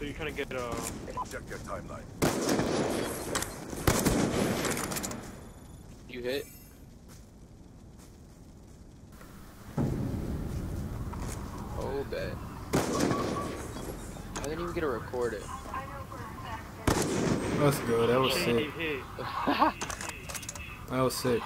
so to get a. Check your timeline. You hit? Oh, bet. I didn't even get to record it. Let's go. That was sick. That was sick.